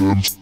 FM.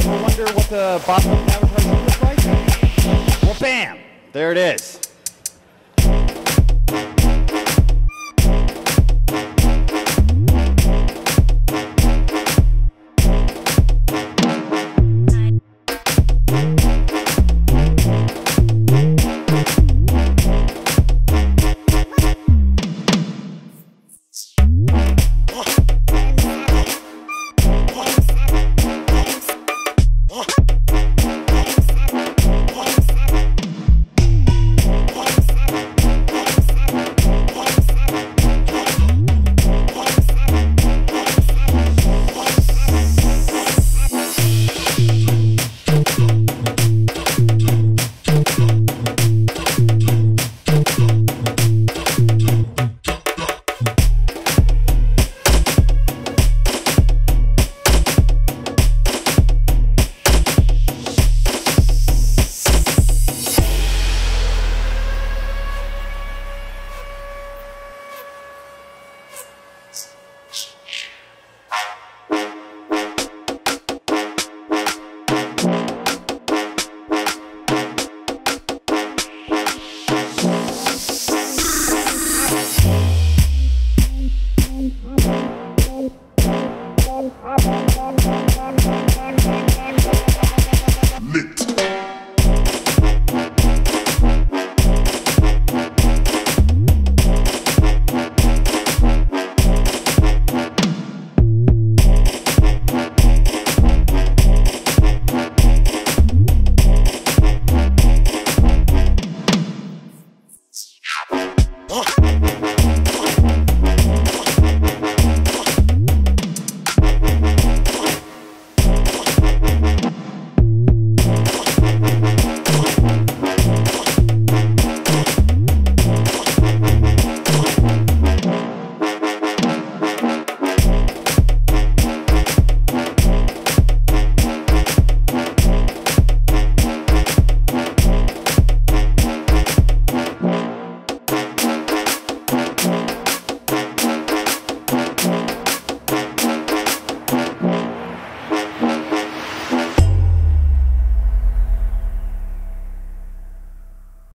ever wonder what the bottom of the avatar looks like? Well, bam! There it is.